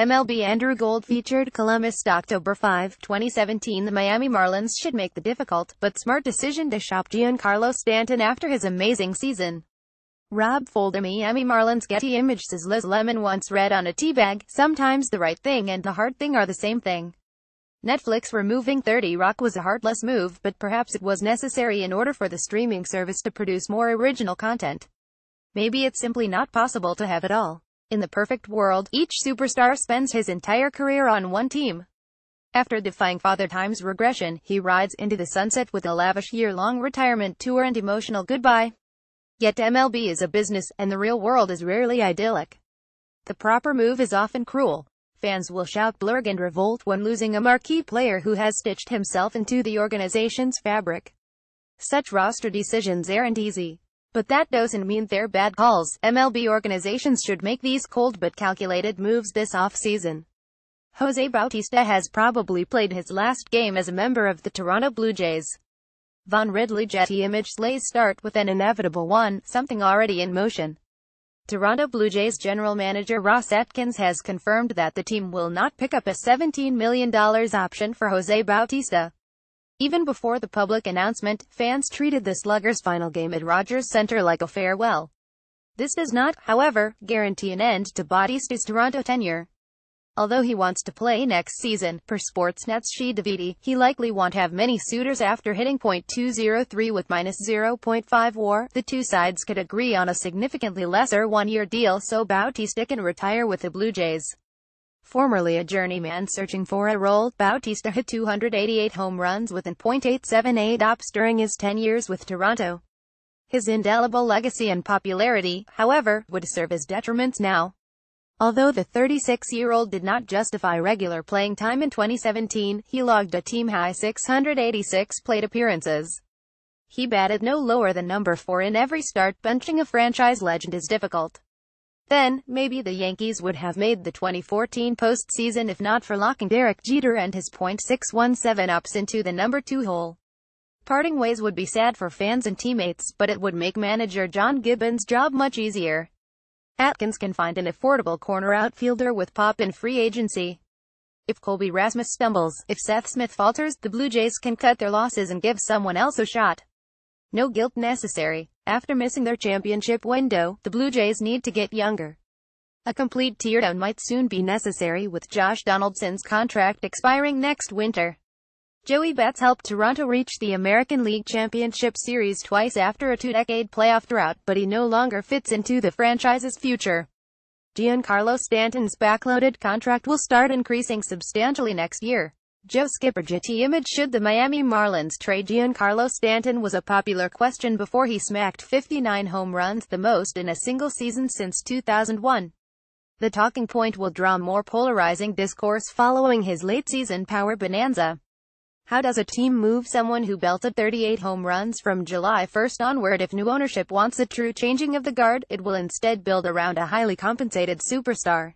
MLB Andrew Gould featured Columbus October 5, 2017 The Miami Marlins should make the difficult, but smart decision to shop Giancarlo Stanton after his amazing season. Rob Foldy Miami Marlins Getty Image says Liz Lemon once read on a tea bag, sometimes the right thing and the hard thing are the same thing. Netflix removing 30 Rock was a heartless move, but perhaps it was necessary in order for the streaming service to produce more original content. Maybe it's simply not possible to have it all. In the perfect world, each superstar spends his entire career on one team. After defying Father Time's regression, he rides into the sunset with a lavish year-long retirement tour and emotional goodbye. Yet MLB is a business, and the real world is rarely idyllic. The proper move is often cruel. Fans will shout blurg and revolt when losing a marquee player who has stitched himself into the organization's fabric. Such roster decisions aren't easy. But that doesn't mean they're bad calls. MLB organizations should make these cold but calculated moves this offseason. Jose Bautista has probably played his last game as a member of the Toronto Blue Jays. Vaughn Ridley Getty image slays start with an inevitable one, something already in motion. Toronto Blue Jays general manager Ross Atkins has confirmed that the team will not pick up a $17 million option for Jose Bautista. Even before the public announcement, fans treated the Sluggers' final game at Rogers Centre like a farewell. This does not, however, guarantee an end to Bautista's Toronto tenure. Although he wants to play next season, per Sportsnet's Shi Davidi, he likely won't have many suitors after hitting .203 with minus 0.5 WAR. The two sides could agree on a significantly lesser one-year deal so Bautista can retire with the Blue Jays. Formerly a journeyman searching for a role, Bautista hit 288 home runs with an .878 ops during his 10 years with Toronto. His indelible legacy and popularity, however, would serve as detriments now. Although the 36-year-old did not justify regular playing time in 2017, he logged a team-high 686 plate appearances. He batted no lower than number 4 in every start, benching a franchise legend is difficult. Then, maybe the Yankees would have made the 2014 postseason if not for locking Derek Jeter and his .617 OPS into the number 2 hole. Parting ways would be sad for fans and teammates, but it would make manager John Gibbons' job much easier. Atkins can find an affordable corner outfielder with pop in free agency. If Colby Rasmus stumbles, if Seth Smith falters, the Blue Jays can cut their losses and give someone else a shot. No guilt necessary. After missing their championship window, the Blue Jays need to get younger. A complete teardown might soon be necessary with Josh Donaldson's contract expiring next winter. Joey Bats helped Toronto reach the American League Championship Series twice after a two-decade playoff drought, but he no longer fits into the franchise's future. Giancarlo Stanton's backloaded contract will start increasing substantially next year. Joe Skipper Getty image Should the Miami Marlins trade Giancarlo Stanton was a popular question before he smacked 59 home runs, the most in a single season since 2001. The talking point will draw more polarizing discourse following his late-season power bonanza. How does a team move someone who belted 38 home runs from July 1st onward if new ownership wants a true changing of the guard, it will instead build around a highly compensated superstar.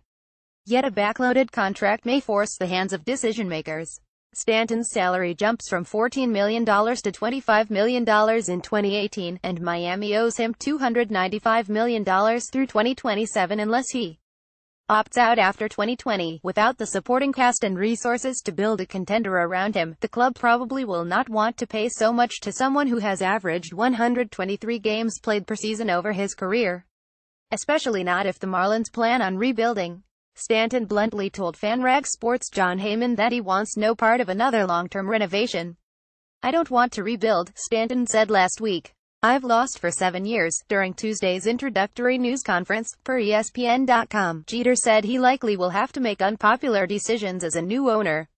Yet a backloaded contract may force the hands of decision-makers. Stanton's salary jumps from $14 million to $25 million in 2018, and Miami owes him $295 million through 2027 unless he opts out after 2020. Without the supporting cast and resources to build a contender around him, the club probably will not want to pay so much to someone who has averaged 123 games played per season over his career. Especially not if the Marlins plan on rebuilding. Stanton bluntly told FanRag Sports Jon Heyman that he wants no part of another long-term renovation. I don't want to rebuild, Stanton said last week. I've lost for seven years. During Tuesday's introductory news conference, per ESPN.com, Jeter said he likely will have to make unpopular decisions as a new owner.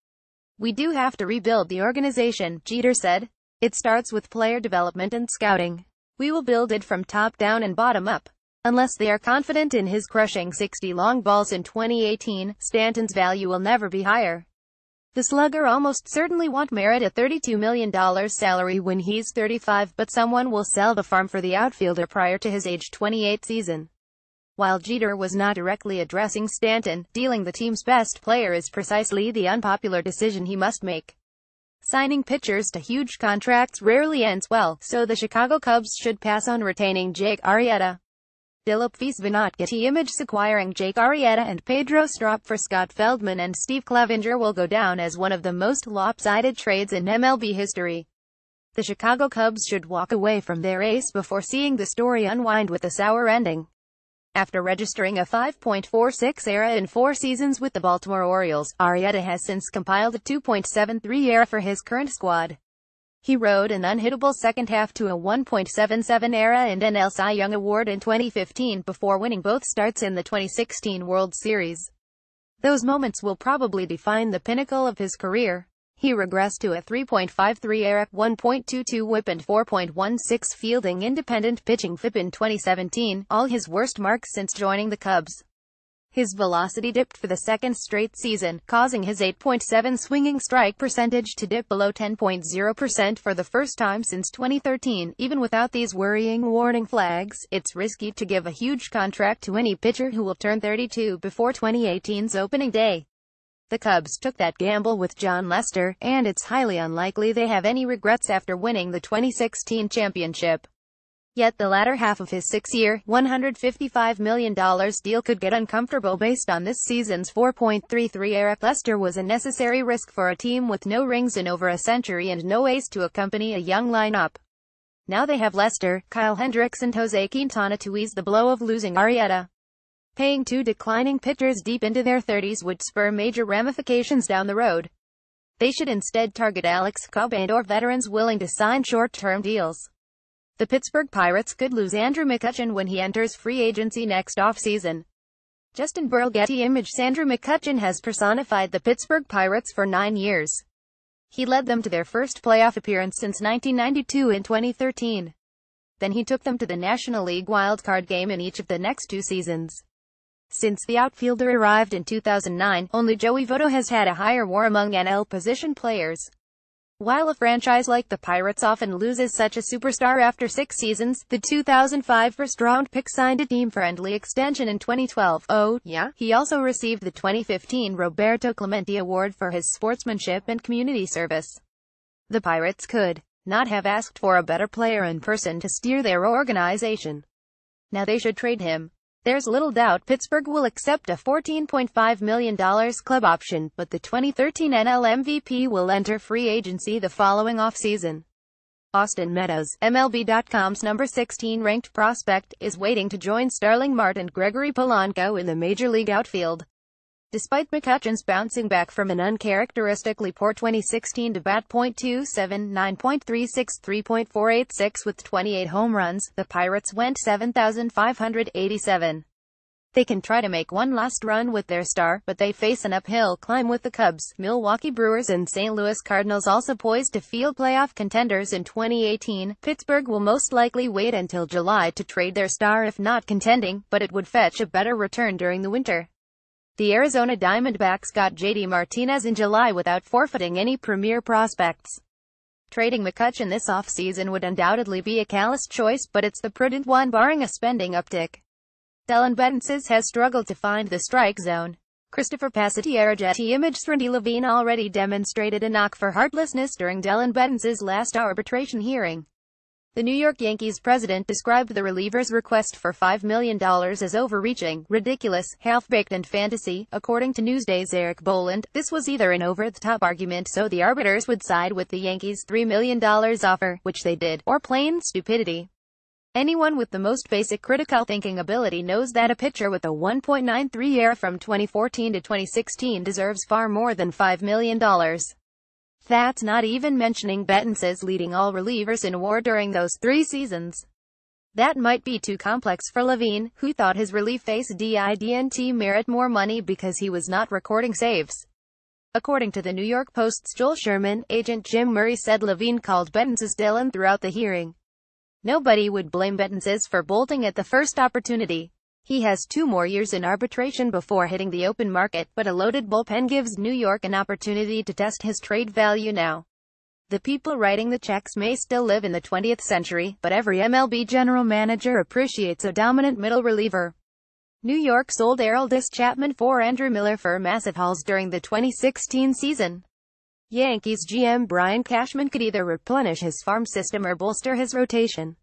We do have to rebuild the organization, Jeter said. It starts with player development and scouting. We will build it from top down and bottom up. Unless they are confident in his crushing 60 long balls in 2018, Stanton's value will never be higher. The slugger almost certainly won't merit a $32 million salary when he's 35 but someone will sell the farm for the outfielder prior to his age 28 season. While Jeter was not directly addressing Stanton, dealing the team's best player is precisely the unpopular decision he must make. Signing pitchers to huge contracts rarely ends well, so the Chicago Cubs should pass on retaining Jake Arrieta. Dilip Vishwanat Getty Images acquiring Jake Arrieta and Pedro Strop for Scott Feldman and Steve Clevenger will go down as one of the most lopsided trades in MLB history. The Chicago Cubs should walk away from their ace before seeing the story unwind with a sour ending. After registering a 5.46 ERA in four seasons with the Baltimore Orioles, Arrieta has since compiled a 2.73 ERA for his current squad. He rode an unhittable second half to a 1.77 ERA and NL Cy Young Award in 2015 before winning both starts in the 2016 World Series. Those moments will probably define the pinnacle of his career. He regressed to a 3.53 ERA, 1.22 whip and 4.16 fielding independent pitching FIP in 2017, all his worst marks since joining the Cubs. His velocity dipped for the second straight season, causing his 8.7 swinging strike percentage to dip below 10.0% for the first time since 2013. Even without these worrying warning flags, it's risky to give a huge contract to any pitcher who will turn 32 before 2018's opening day. The Cubs took that gamble with Jon Lester, and it's highly unlikely they have any regrets after winning the 2016 championship. Yet the latter half of his six-year, $155 million deal could get uncomfortable based on this season's 4.33 ERA. Lester was a necessary risk for a team with no rings in over a century and no ace to accompany a young lineup. Now they have Lester, Kyle Hendricks and Jose Quintana to ease the blow of losing Arrieta. Paying two declining pitchers deep into their 30s would spur major ramifications down the road. They should instead target Alex Cobb and or veterans willing to sign short-term deals. The Pittsburgh Pirates could lose Andrew McCutchen when he enters free agency next offseason. Justin Burrell Getty Image Andrew McCutchen has personified the Pittsburgh Pirates for nine years. He led them to their first playoff appearance since 1992 in 2013. Then he took them to the National League wildcard game in each of the next two seasons. Since the outfielder arrived in 2009, only Joey Votto has had a higher WAR among NL position players. While a franchise like the Pirates often loses such a superstar after six seasons, the 2005 first-round pick signed a team-friendly extension in 2012. Oh, yeah? He also received the 2015 Roberto Clemente Award for his sportsmanship and community service. The Pirates could not have asked for a better player in person to steer their organization. Now they should trade him. There's little doubt Pittsburgh will accept a $14.5 million club option, but the 2013 NL MVP will enter free agency the following offseason. Austin Meadows, MLB.com's number 16 ranked prospect, is waiting to join Starling Marte and Gregory Polanco in the Major League outfield. Despite McCutchen's bouncing back from an uncharacteristically poor 2016 to bat .27, 9.36, 3.486 with 28 home runs, the Pirates went 7,587. They can try to make one last run with their star, but they face an uphill climb with the Cubs, Milwaukee Brewers and St. Louis Cardinals also poised to field playoff contenders in 2018. Pittsburgh will most likely wait until July to trade their star if not contending, but it would fetch a better return during the winter. The Arizona Diamondbacks got JD Martinez in July without forfeiting any premier prospects. Trading McCutchen this offseason would undoubtedly be a callous choice, but it's the prudent one barring a spending uptick. Dellin Betances has struggled to find the strike zone. Christopher Pasatieri Getty Image Randy Levine already demonstrated a knock for heartlessness during Dellin Betances' last arbitration hearing. The New York Yankees president described the reliever's request for $5 million as overreaching, ridiculous, half-baked and fantasy. According to Newsday's Erik Boland, this was either an over-the-top argument so the arbiters would side with the Yankees' $3 million offer, which they did, or plain stupidity. Anyone with the most basic critical thinking ability knows that a pitcher with a 1.93 ERA from 2014 to 2016 deserves far more than $5 million. That's not even mentioning Betances leading all relievers in WAR during those three seasons. That might be too complex for Levine, who thought his relief ace DIDNT merit more money because he was not recording saves. According to the New York Post's Joel Sherman, agent Jim Murray said Levine called Betances Dylan throughout the hearing. Nobody would blame Betances for bolting at the first opportunity. He has two more years in arbitration before hitting the open market, but a loaded bullpen gives New York an opportunity to test his trade value now. The people writing the checks may still live in the 20th century, but every MLB general manager appreciates a dominant middle reliever. New York sold Aroldis Chapman for Andrew Miller for massive hauls during the 2016 season. Yankees GM Brian Cashman could either replenish his farm system or bolster his rotation.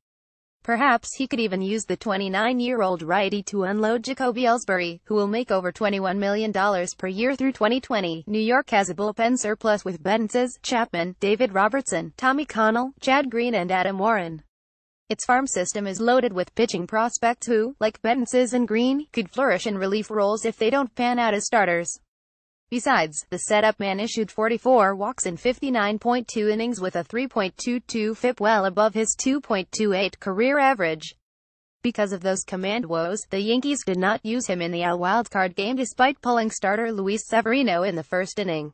Perhaps he could even use the 29-year-old righty to unload Jacoby Ellsbury, who will make over $21 million per year through 2020. New York has a bullpen surplus with Betances, Chapman, David Robertson, Tommy Kahnle, Chad Green and Adam Warren. Its farm system is loaded with pitching prospects who, like Betances and Green, could flourish in relief roles if they don't pan out as starters. Besides, the setup man issued 44 walks in 59.2 innings with a 3.22 FIP well above his 2.28 career average. Because of those command woes, the Yankees did not use him in the AL wildcard game despite pulling starter Luis Severino in the first inning.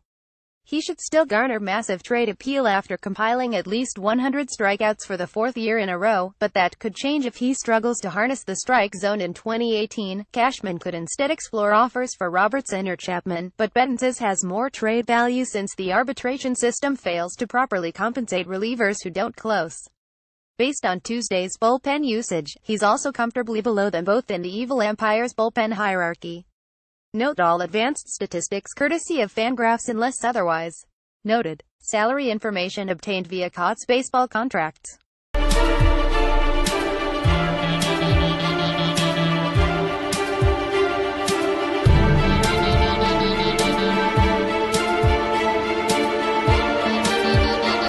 He should still garner massive trade appeal after compiling at least 100 strikeouts for the fourth year in a row, but that could change if he struggles to harness the strike zone in 2018. Cashman could instead explore offers for Robertson or Chapman, but Betances has more trade value since the arbitration system fails to properly compensate relievers who don't close. Based on Tuesday's bullpen usage, he's also comfortably below them both in the Evil Empire's bullpen hierarchy. Note all advanced statistics courtesy of Fangraphs unless otherwise noted. Salary information obtained via Cots baseball contracts.